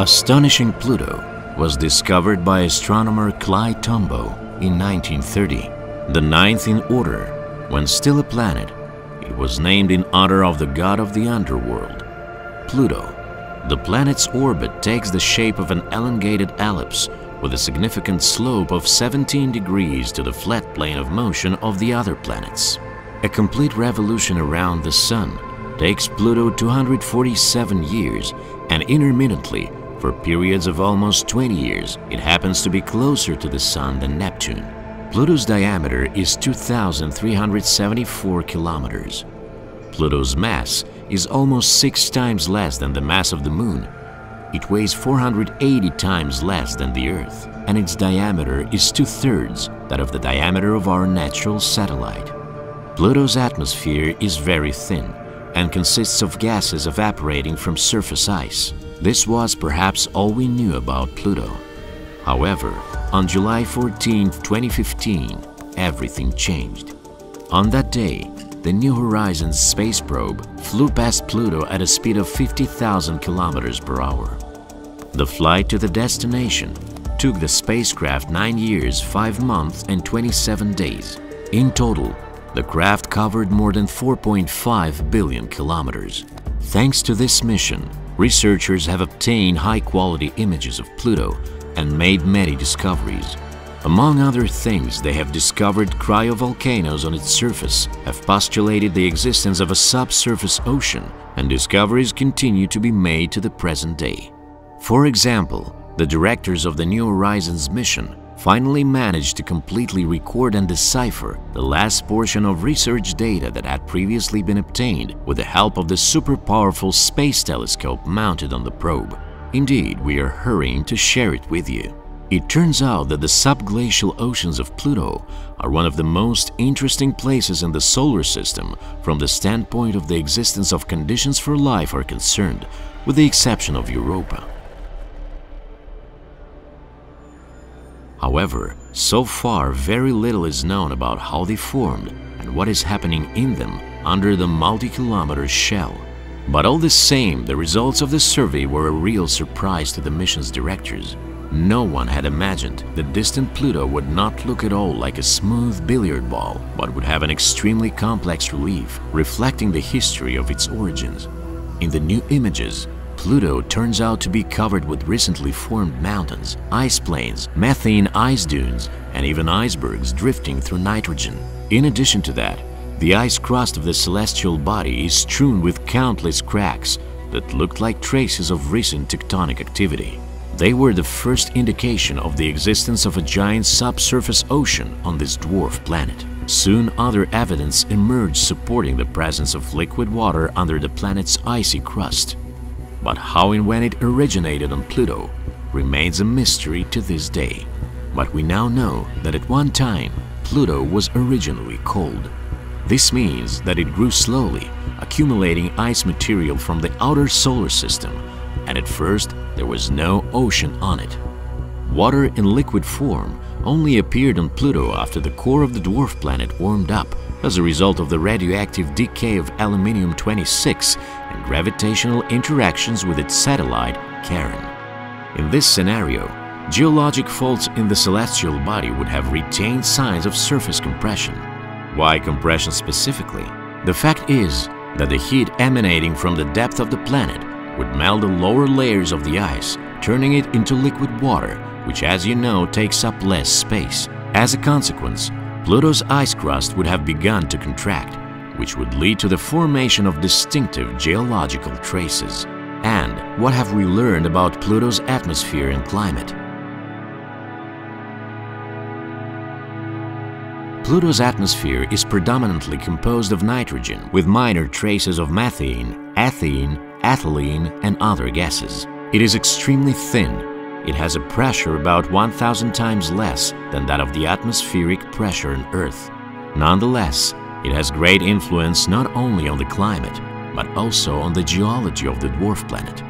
Astonishing Pluto was discovered by astronomer Clyde Tombaugh in 1930, the ninth in order. When still a planet, it was named in honor of the god of the underworld, Pluto. The planet's orbit takes the shape of an elongated ellipse with a significant slope of 17 degrees to the flat plane of motion of the other planets. A complete revolution around the Sun takes Pluto 247 years and intermittently, for periods of almost 20 years, it happens to be closer to the Sun than Neptune. Pluto's diameter is 2,374 kilometers. Pluto's mass is almost six times less than the mass of the Moon. It weighs 480 times less than the Earth, and its diameter is two-thirds that of the diameter of our natural satellite. Pluto's atmosphere is very thin and consists of gases evaporating from surface ice. This was perhaps all we knew about Pluto. However, on July 14, 2015, everything changed. On that day, the New Horizons space probe flew past Pluto at a speed of 50,000 kilometers per hour. The flight to the destination took the spacecraft 9 years, 5 months and 27 days. In total, the craft covered more than 4.5 billion kilometers. Thanks to this mission, researchers have obtained high-quality images of Pluto and made many discoveries. Among other things, they have discovered cryovolcanoes on its surface, have postulated the existence of a subsurface ocean, and discoveries continue to be made to the present day. For example, the directors of the New Horizons mission finally managed to completely record and decipher the last portion of research data that had previously been obtained with the help of the super powerful space telescope mounted on the probe. Indeed, we are hurrying to share it with you. It turns out that the subglacial oceans of Pluto are one of the most interesting places in the solar system from the standpoint of the existence of conditions for life are concerned, with the exception of Europa. However, so far very little is known about how they formed and what is happening in them under the multi-kilometer shell. But all the same, the results of the survey were a real surprise to the mission's directors. No one had imagined that distant Pluto would not look at all like a smooth billiard ball, but would have an extremely complex relief, reflecting the history of its origins. In the new images, Pluto turns out to be covered with recently formed mountains, ice plains, methane ice dunes, and even icebergs drifting through nitrogen. In addition to that, the ice crust of the celestial body is strewn with countless cracks that looked like traces of recent tectonic activity. They were the first indication of the existence of a giant subsurface ocean on this dwarf planet. Soon other evidence emerged supporting the presence of liquid water under the planet's icy crust but how and when it originated on Pluto remains a mystery to this day. But we now know that at one time, Pluto was originally cold. This means that it grew slowly, accumulating ice material from the outer solar system, and at first there was no ocean on it. Water in liquid form only appeared on Pluto after the core of the dwarf planet warmed up as a result of the radioactive decay of aluminium-26 and gravitational interactions with its satellite, Charon. In this scenario, geologic faults in the celestial body would have retained signs of surface compression. Why compression specifically? The fact is that the heat emanating from the depth of the planet would melt the lower layers of the ice, turning it into liquid water, which as you know takes up less space. As a consequence, Pluto's ice crust would have begun to contract, which would lead to the formation of distinctive geological traces. And what have we learned about Pluto's atmosphere and climate? Pluto's atmosphere is predominantly composed of nitrogen with minor traces of methane, ethane, ethylene and other gases. It is extremely thin. It has a pressure about 1000 times less than that of the atmospheric pressure on Earth. Nonetheless, it has great influence not only on the climate, but also on the geology of the dwarf planet.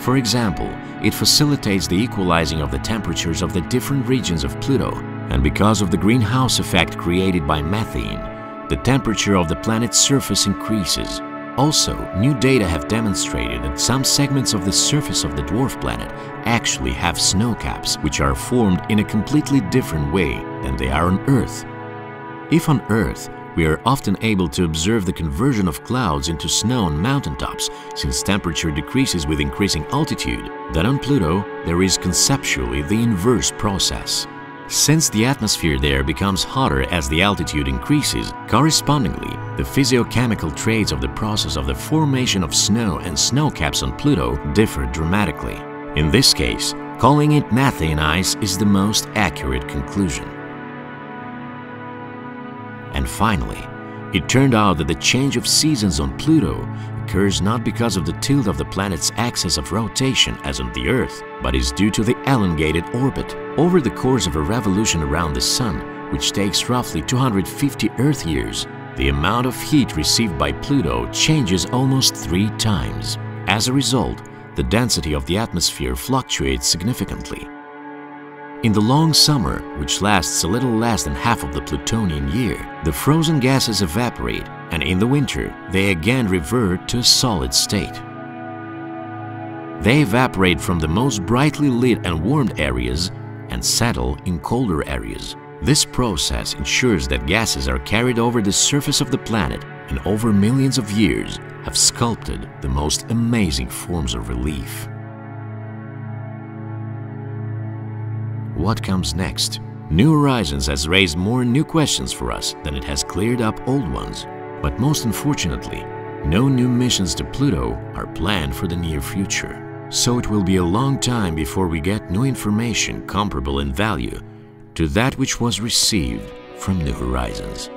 For example, it facilitates the equalizing of the temperatures of the different regions of Pluto, and because of the greenhouse effect created by methane, the temperature of the planet's surface increases. Also, new data have demonstrated that some segments of the surface of the dwarf planet actually have snow caps, which are formed in a completely different way than they are on Earth. If on Earth, we are often able to observe the conversion of clouds into snow on mountaintops since temperature decreases with increasing altitude, then on Pluto there is conceptually the inverse process. Since the atmosphere there becomes hotter as the altitude increases, correspondingly, the physiochemical traits of the process of the formation of snow and snow caps on Pluto differ dramatically. In this case, calling it methane ice is the most accurate conclusion. And finally, it turned out that the change of seasons on Pluto occurs not because of the tilt of the planet's axis of rotation as on the Earth, but is due to the elongated orbit. Over the course of a revolution around the Sun, which takes roughly 250 Earth years, the amount of heat received by Pluto changes almost three times. As a result, the density of the atmosphere fluctuates significantly. In the long summer, which lasts a little less than half of the Plutonian year, the frozen gases evaporate and in the winter they again revert to a solid state. They evaporate from the most brightly lit and warmed areas and settle in colder areas. This process ensures that gases are carried over the surface of the planet and over millions of years have sculpted the most amazing forms of relief. What comes next? New Horizons has raised more new questions for us than it has cleared up old ones. But most unfortunately, no new missions to Pluto are planned for the near future. So it will be a long time before we get new information comparable in value to that which was received from New Horizons.